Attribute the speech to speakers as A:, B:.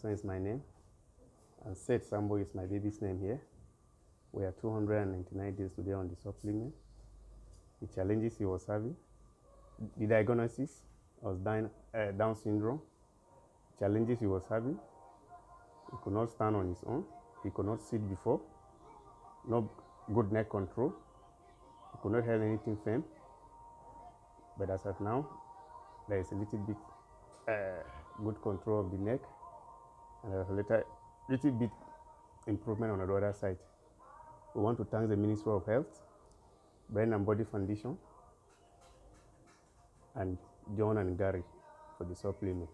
A: So is my name. And Seth Sambo is my baby's name here. We are 299 days today on the supplement. The challenges he was having, the diagnosis was Down, uh, Down syndrome. Challenges he was having, he could not stand on his own. He could not sit before. No good neck control. He could not hold anything firm. But as of now, there is a little bit uh, good control of the neck and a little, little bit improvement on the other side. We want to thank the Ministry of Health, Brain and Body Foundation, and John and Gary for the supplement.